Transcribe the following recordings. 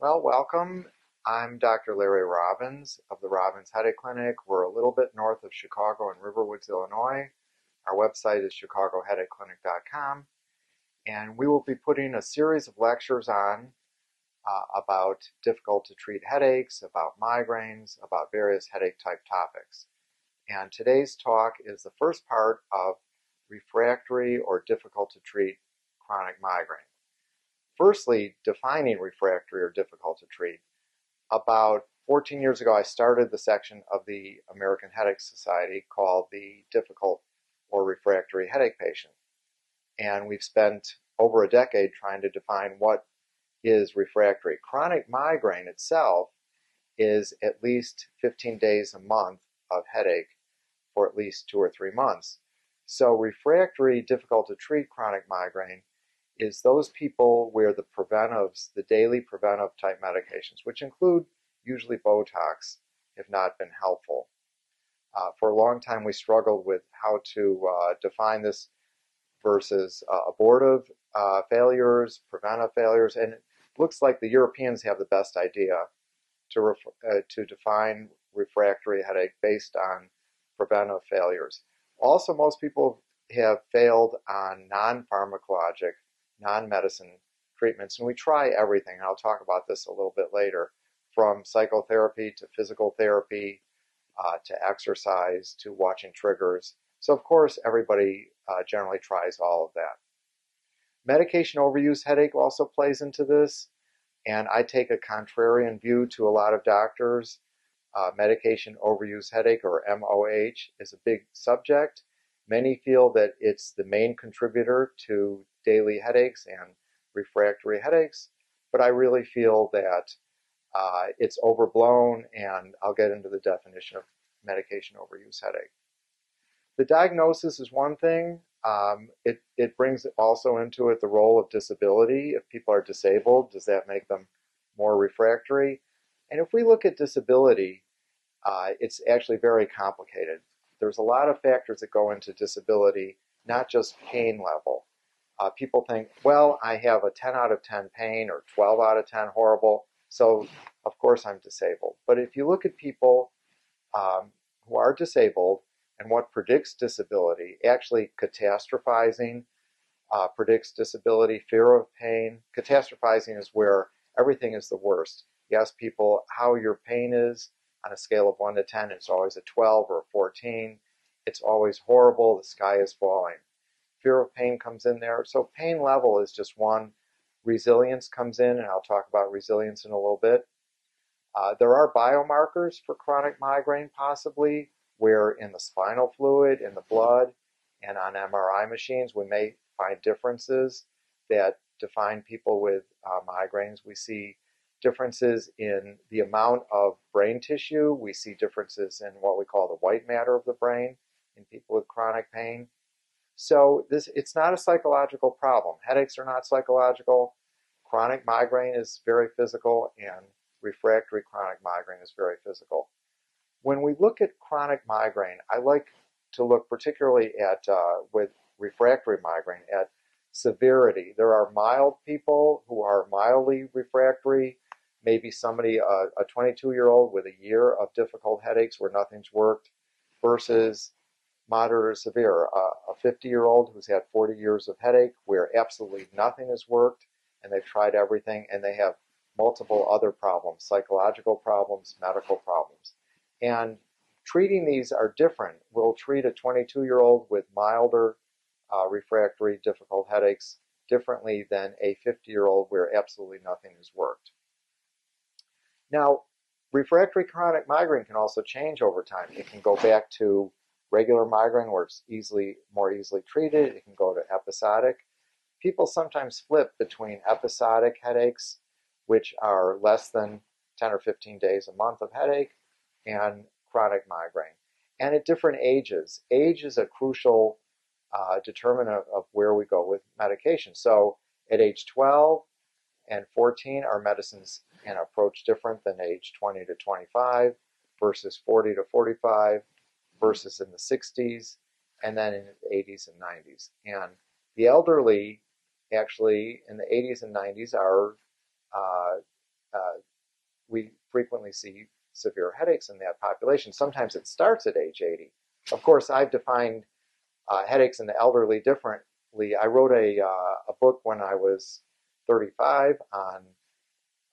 Well, welcome. I'm Dr. Larry Robbins of the Robbins Headache Clinic. We're a little bit north of Chicago in Riverwoods, Illinois. Our website is chicagoheadacheclinic.com. And we will be putting a series of lectures on uh, about difficult to treat headaches, about migraines, about various headache type topics. And today's talk is the first part of refractory or difficult to treat chronic migraine. Firstly, defining refractory or difficult to treat. About 14 years ago, I started the section of the American Headache Society called the Difficult or Refractory Headache Patient. And we've spent over a decade trying to define what is refractory. Chronic migraine itself is at least 15 days a month of headache for at least two or three months. So refractory, difficult to treat chronic migraine is those people where the preventives, the daily preventive type medications, which include usually Botox, have not been helpful. Uh, for a long time, we struggled with how to uh, define this versus uh, abortive uh, failures, preventive failures, and it looks like the Europeans have the best idea to, ref- uh, to define refractory headache based on preventive failures. Also, most people have failed on non pharmacologic non-medicine treatments, and we try everything. I'll talk about this a little bit later, from psychotherapy to physical therapy uh, to exercise to watching triggers. So of course, everybody uh, generally tries all of that. Medication overuse headache also plays into this, and I take a contrarian view to a lot of doctors. Uh, medication overuse headache, or MOH, is a big subject. Many feel that it's the main contributor to daily headaches and refractory headaches, but I really feel that uh, it's overblown, and I'll get into the definition of medication overuse headache. The diagnosis is one thing. Um, it, it brings also into it the role of disability. If people are disabled, does that make them more refractory? And if we look at disability, uh, it's actually very complicated. There's a lot of factors that go into disability, not just pain level uh, people think, well, I have a 10 out of 10 pain or 12 out of 10 horrible, so of course I'm disabled. But if you look at people um, who are disabled and what predicts disability, actually catastrophizing uh, predicts disability, fear of pain. Catastrophizing is where everything is the worst. You ask people how your pain is on a scale of 1 to 10, it's always a 12 or a 14. It's always horrible, the sky is falling fear of pain comes in there. So pain level is just one. Resilience comes in, and I'll talk about resilience in a little bit. Uh, there are biomarkers for chronic migraine, possibly, where in the spinal fluid, in the blood, and on MRI machines, we may find differences that define people with uh, migraines. We see differences in the amount of brain tissue. We see differences in what we call the white matter of the brain in people with chronic pain. So this it's not a psychological problem. Headaches are not psychological. Chronic migraine is very physical, and refractory chronic migraine is very physical. When we look at chronic migraine, I like to look particularly at uh, with refractory migraine at severity. There are mild people who are mildly refractory, maybe somebody, uh, a 22 year old with a year of difficult headaches where nothing's worked, versus moderate or severe. Uh, a 50 year old who's had 40 years of headache where absolutely nothing has worked and they've tried everything and they have multiple other problems, psychological problems, medical problems. And treating these are different. We'll treat a 22 year old with milder uh, refractory difficult headaches differently than a 50 year old where absolutely nothing has worked. Now, refractory chronic migraine can also change over time. It can go back to regular migraine where it's easily more easily treated. It can go to episodic. People sometimes flip between episodic headaches, which are less than 10 or 15 days a month of headache, and chronic migraine. And at different ages. Age is a crucial uh, determinant of where we go with medication. So at age 12 and 14, our medicines can approach different than age 20 to 25 versus 40 to 45 versus in the 60s and then in the 80s and 90s. And the elderly, actually, in the 80s and 90s, are uh, uh, we frequently see severe headaches in that population. Sometimes it starts at age 80. Of course, I've defined uh, headaches in the elderly differently. I wrote a, uh, a book when I was 35 on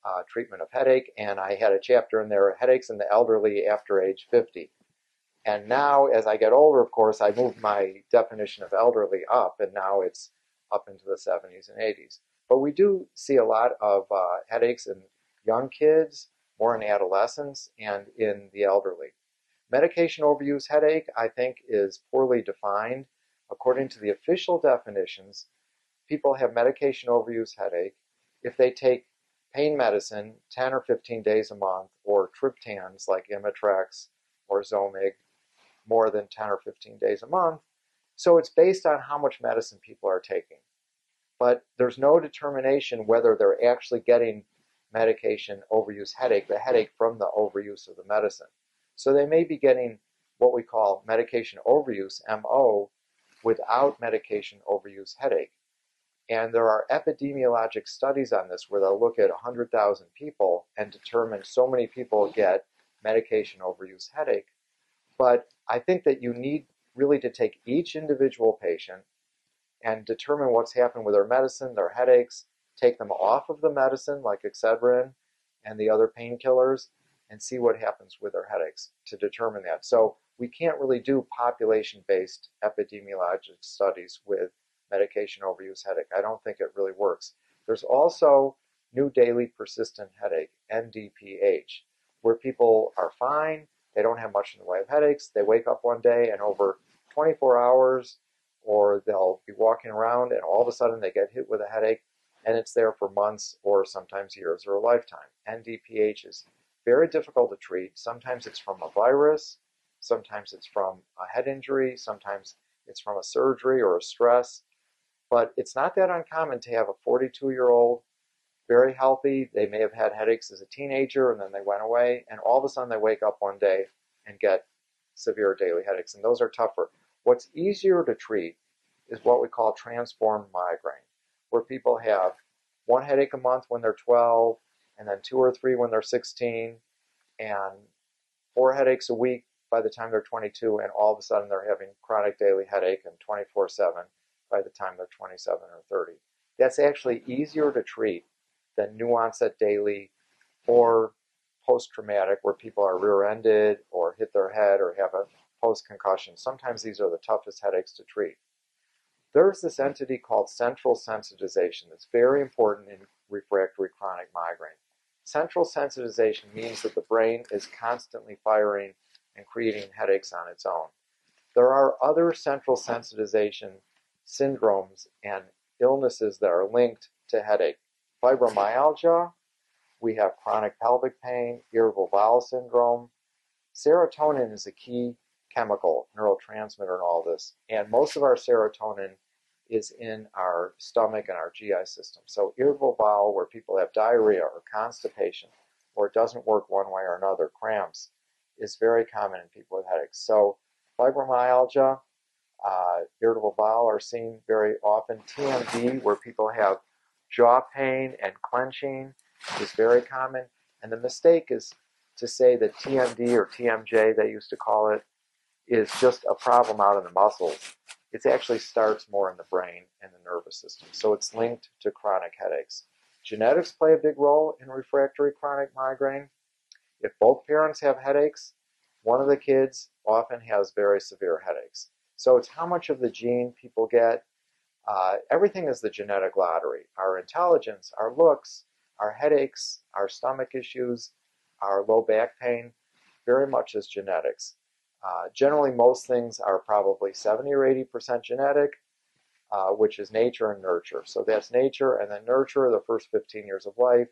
uh, treatment of headache, and I had a chapter in there, headaches in the elderly after age 50. And now, as I get older, of course, I moved my definition of elderly up, and now it's up into the 70s and 80s. But we do see a lot of uh, headaches in young kids, more in adolescents, and in the elderly. Medication overuse headache, I think, is poorly defined. According to the official definitions, people have medication overuse headache if they take pain medicine 10 or 15 days a month or triptans like Imitrex or Zomig more than 10 or 15 days a month. So it's based on how much medicine people are taking. But there's no determination whether they're actually getting medication overuse headache, the headache from the overuse of the medicine. So they may be getting what we call medication overuse, MO, without medication overuse headache. And there are epidemiologic studies on this where they'll look at 100,000 people and determine so many people get medication overuse headache. But I think that you need really to take each individual patient and determine what's happened with their medicine, their headaches, take them off of the medicine like Excedrin and the other painkillers, and see what happens with their headaches to determine that. So we can't really do population-based epidemiologic studies with medication overuse headache. I don't think it really works. There's also new daily persistent headache, NDPH, where people are fine, they don't have much in the way of headaches, they wake up one day and over 24 hours or they'll be walking around and all of a sudden they get hit with a headache and it's there for months or sometimes years or a lifetime. NDPH is very difficult to treat. Sometimes it's from a virus, sometimes it's from a head injury, sometimes it's from a surgery or a stress. But it's not that uncommon to have a 42 year old, very healthy. They may have had headaches as a teenager and then they went away, and all of a sudden they wake up one day and get severe daily headaches, and those are tougher. What's easier to treat is what we call transformed migraine, where people have one headache a month when they're 12, and then two or three when they're 16, and four headaches a week by the time they're 22, and all of a sudden they're having chronic daily headache and 24 7 by the time they're 27 or 30. That's actually easier to treat than new onset daily or post traumatic, where people are rear ended or hit their head or have a post concussion. Sometimes these are the toughest headaches to treat. There's this entity called central sensitization that's very important in refractory chronic migraine. Central sensitization means that the brain is constantly firing and creating headaches on its own. There are other central sensitization syndromes and illnesses that are linked to headache. Fibromyalgia, we have chronic pelvic pain, irritable bowel syndrome. Serotonin is a key chemical, neurotransmitter in all this. And most of our serotonin is in our stomach and our GI system. So irritable bowel, where people have diarrhea or constipation, or it doesn't work one way or another, cramps, is very common in people with headaches. So fibromyalgia, uh, irritable bowel are seen very often. TMD, where people have jaw pain and clenching, is very common. And the mistake is to say that TMD or TMJ, they used to call it, is just a problem out in the muscles. It actually starts more in the brain and the nervous system. So it's linked to chronic headaches. Genetics play a big role in refractory chronic migraine. If both parents have headaches, one of the kids often has very severe headaches. So it's how much of the gene people get. Uh, everything is the genetic lottery. Our intelligence, our looks, our headaches, our stomach issues, our low back pain, very much is genetics. Uh, generally, most things are probably 70 or 80% genetic, uh, which is nature and nurture. So that's nature, and then nurture, the first 15 years of life,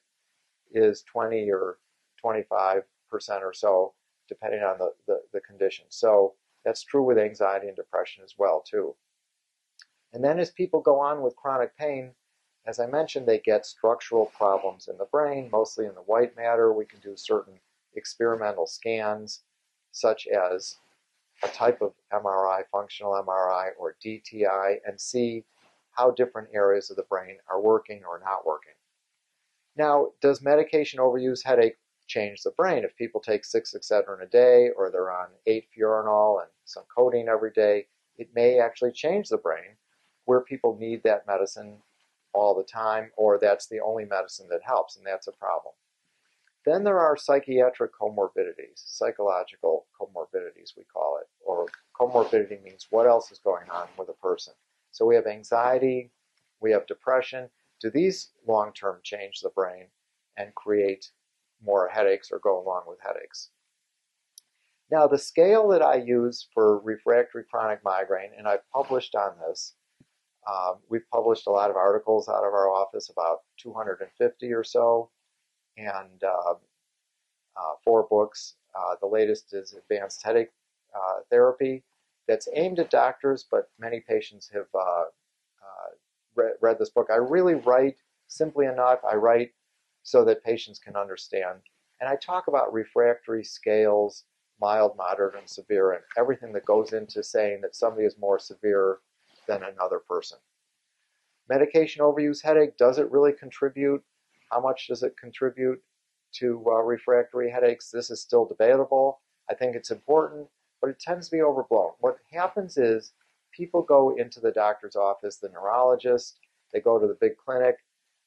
is 20 or 25% or so, depending on the, the, the condition. So that's true with anxiety and depression as well, too. And then as people go on with chronic pain, as I mentioned, they get structural problems in the brain, mostly in the white matter. We can do certain experimental scans such as a type of MRI, functional MRI, or DTI, and see how different areas of the brain are working or not working. Now, does medication overuse headache change the brain? If people take six Excedrin a day or they're on eight Fiorinal and some codeine every day, it may actually change the brain where people need that medicine all the time or that's the only medicine that helps, and that's a problem. Then there are psychiatric comorbidities, psychological comorbidities, we call it, or comorbidity means what else is going on with a person. So we have anxiety, we have depression. Do these long term change the brain and create more headaches or go along with headaches? Now, the scale that I use for refractory chronic migraine, and I've published on this, um, we've published a lot of articles out of our office, about 250 or so and uh, uh, four books. Uh, the latest is Advanced Headache Therapy, that's aimed at doctors, but many patients have read, read this book. I really write simply enough. I write so that patients can understand. And I talk about refractory scales, mild, moderate, and severe, and everything that goes into saying that somebody is more severe than another person. Medication overuse headache, does it really contribute? How much does it contribute to uh, refractory headaches? This is still debatable. I think it's important, but it tends to be overblown. What happens is people go into the doctor's office, the neurologist, they go to the big clinic,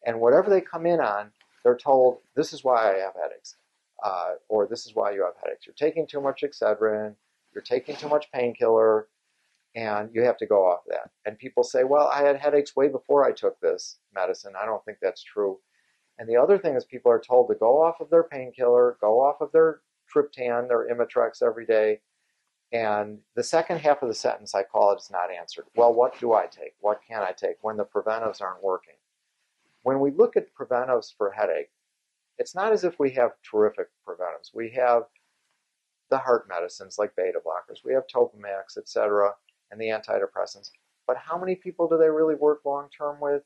and whatever they come in on, they're told, this is why I have headaches, uh, or this is why you have headaches. You're taking too much Excedrin, you're taking too much painkiller, and you have to go off that. And people say, well, I had headaches way before I took this medicine. I don't think that's true. And the other thing is people are told to go off of their painkiller, go off of their triptan, their Imitrex every day. And the second half of the sentence, I call it, is not answered. Well, what do I take? What can I take when the preventives aren't working? When we look at preventives for headache, it's not as if we have terrific preventives. We have the heart medicines like beta blockers, we have Topamax, etc., and the antidepressants. But how many people do they really work long term with?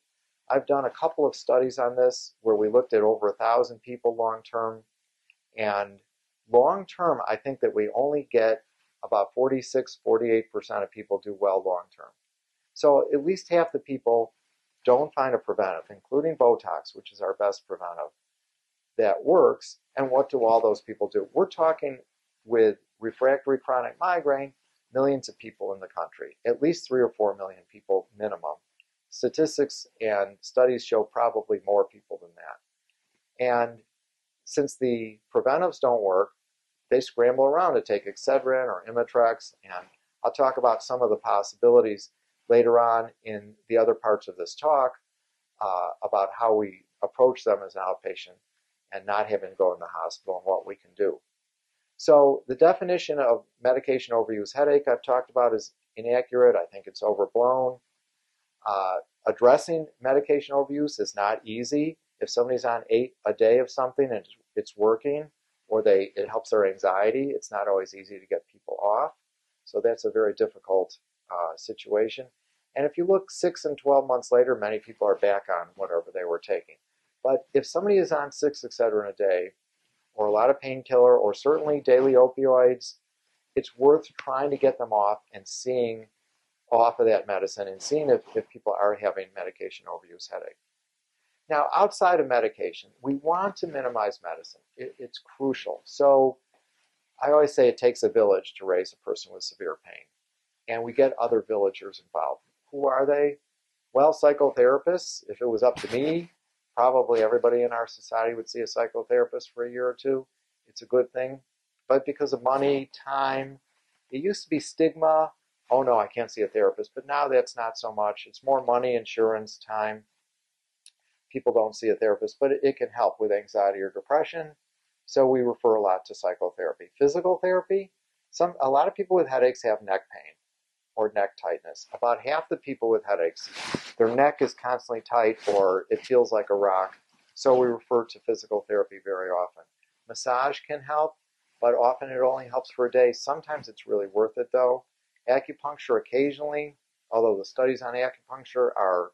I've done a couple of studies on this where we looked at over a thousand people long term. And long term, I think that we only get about 46, 48% of people do well long term. So at least half the people don't find a preventive, including Botox, which is our best preventive, that works. And what do all those people do? We're talking with refractory chronic migraine, millions of people in the country, at least three or four million people minimum statistics and studies show probably more people than that. And since the preventives don't work, they scramble around to take Excedrin or Imitrex, and I'll talk about some of the possibilities later on in the other parts of this talk uh, about how we approach them as an outpatient and not having to go in the hospital and what we can do. So the definition of medication overuse headache I've talked about is inaccurate. I think it's overblown. Uh, addressing medication overuse is not easy. If somebody's on eight a day of something and it's working, or they it helps their anxiety, it's not always easy to get people off. So that's a very difficult uh, situation. And if you look six and 12 months later, many people are back on whatever they were taking. But if somebody is on six Excedrin a day, or a lot of painkiller, or certainly daily opioids, it's worth trying to get them off and seeing off of that medicine and seeing if, if people are having medication overuse headache. Now, outside of medication, we want to minimize medicine. It, it's crucial. So I always say it takes a village to raise a person with severe pain. And we get other villagers involved. Who are they? Well, psychotherapists. If it was up to me, probably everybody in our society would see a psychotherapist for a year or two. It's a good thing. But because of money, time, it used to be stigma oh no, I can't see a therapist. But now that's not so much. It's more money, insurance, time. People don't see a therapist, but it, can help with anxiety or depression. So we refer a lot to psychotherapy. Physical therapy, some a lot of people with headaches have neck pain or neck tightness. About half the people with headaches, their neck is constantly tight or it feels like a rock. So we refer to physical therapy very often. Massage can help, but often it only helps for a day. Sometimes it's really worth it though. Acupuncture occasionally, although the studies on acupuncture are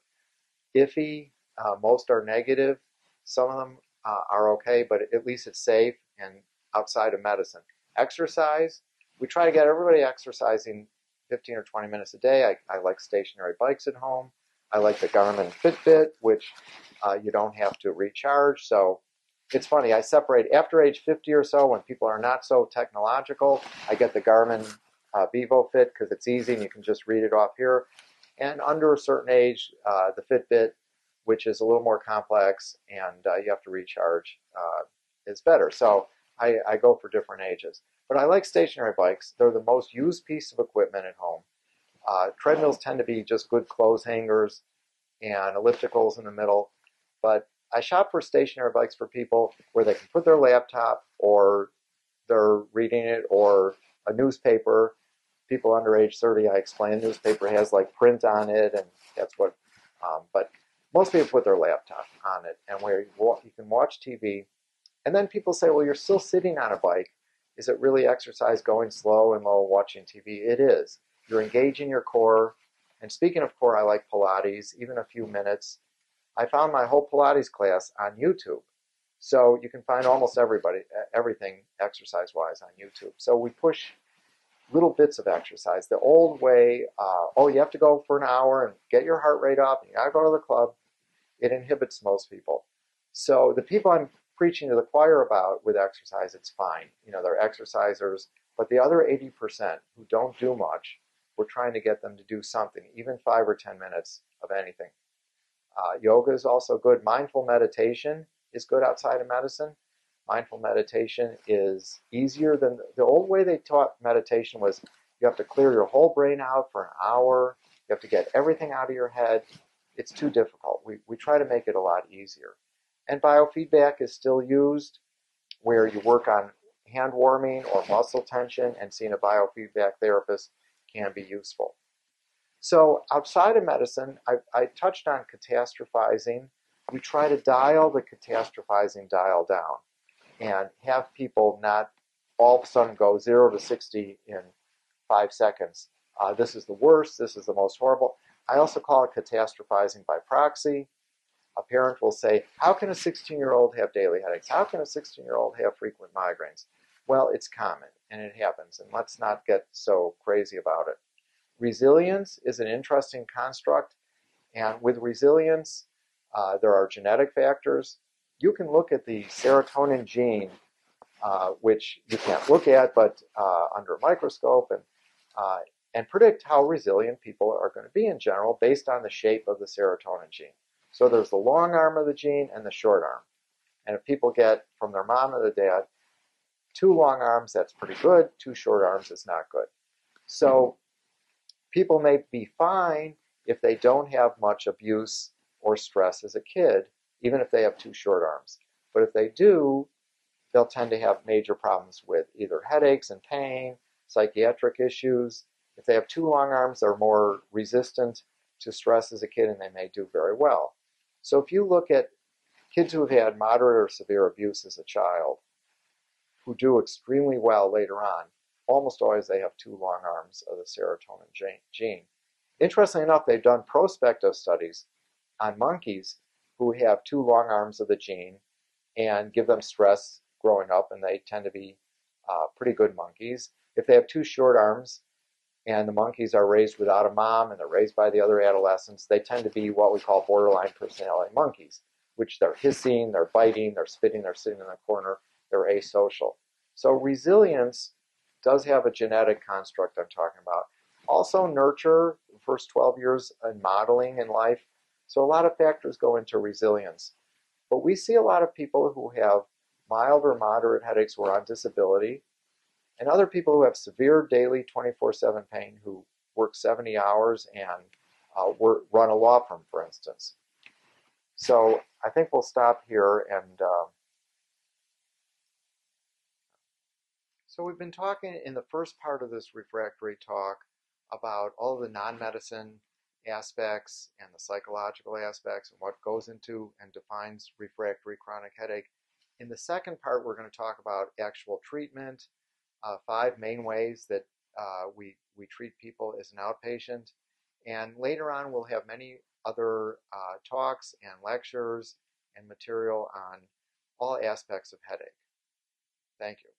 iffy, uh, most are negative. Some of them uh, are okay, but at least it's safe and outside of medicine. Exercise, we try to get everybody exercising 15 or 20 minutes a day. I, I like stationary bikes at home. I like the Garmin Fitbit, which uh, you don't have to recharge. So it's funny, I separate after age 50 or so when people are not so technological. I get the Garmin uh, VivoFit because it's easy and you can just read it off here. And under a certain age, uh, the Fitbit, which is a little more complex and uh, you have to recharge, uh, is better. So I, I go for different ages. But I like stationary bikes. They're the most used piece of equipment at home. Uh, treadmills tend to be just good clothes hangers and ellipticals in the middle. But I shop for stationary bikes for people where they can put their laptop or they're reading it or a newspaper. People under age 30, I explain, newspaper has like print on it, and that's what. Um, but most people put their laptop on it, and where you, you can watch TV. And then people say, well, you're still sitting on a bike. Is it really exercise going slow and low watching TV? It is. You're engaging your core. And speaking of core, I like Pilates, even a few minutes. I found my whole Pilates class on YouTube. So you can find almost everybody, everything exercise wise on YouTube. So we push little bits of exercise. The old way, uh, oh, you have to go for an hour and get your heart rate up, and you gotta go to the club. It inhibits most people. So the people I'm preaching to the choir about with exercise, it's fine. You know, they're exercisers. But the other 80% who don't do much, we're trying to get them to do something, even five or 10 minutes of anything. Uh, yoga is also good. Mindful meditation is good outside of medicine. Mindful meditation is easier than the old way they taught meditation was you have to clear your whole brain out for an hour. You have to get everything out of your head. It's too difficult. We, we try to make it a lot easier. And biofeedback is still used where you work on hand warming or muscle tension and seeing a biofeedback therapist can be useful. So outside of medicine, I, I touched on catastrophizing. We try to dial the catastrophizing dial down and have people not all of a sudden go zero to 60 in five seconds. Uh, this is the worst, this is the most horrible. I also call it catastrophizing by proxy. A parent will say, How can a 16 year old have daily headaches? How can a 16 year old have frequent migraines? Well, it's common and it happens, and let's not get so crazy about it. Resilience is an interesting construct, and with resilience, uh, there are genetic factors. You can look at the serotonin gene, uh, which you can't look at, but uh, under a microscope, and uh, and predict how resilient people are going to be in general based on the shape of the serotonin gene. So there's the long arm of the gene and the short arm. And if people get from their mom or their dad two long arms, that's pretty good. Two short arms is not good. So people may be fine if they don't have much abuse or stress as a kid, even if they have two short arms. But if they do, they'll tend to have major problems with either headaches and pain, psychiatric issues. If they have two long arms, they're more resistant to stress as a kid and they may do very well. So if you look at kids who have had moderate or severe abuse as a child, who do extremely well later on, almost always they have two long arms of the serotonin gene. Interestingly enough, they've done prospective studies on monkeys who have two long arms of the gene and give them stress growing up, and they tend to be uh, pretty good monkeys. If they have two short arms and the monkeys are raised without a mom and they're raised by the other adolescents, they tend to be what we call borderline personality monkeys, which they're hissing, they're biting, they're spitting, they're sitting in the corner, they're asocial. So resilience does have a genetic construct I'm talking about. Also, nurture, the first 12 years in modeling in life. So, a lot of factors go into resilience. But we see a lot of people who have mild or moderate headaches who are on disability, and other people who have severe daily 24 7 pain who work 70 hours and uh, work, run a law firm, for instance. So, I think we'll stop here and. Uh, So we've been talking in the first part of this refractory talk about all the non-medicine aspects and the psychological aspects and what goes into and defines refractory chronic headache. In the second part, we're going to talk about actual treatment, uh, five main ways that uh, we, we treat people as an outpatient. And later on, we'll have many other uh, talks and lectures and material on all aspects of headache. Thank you.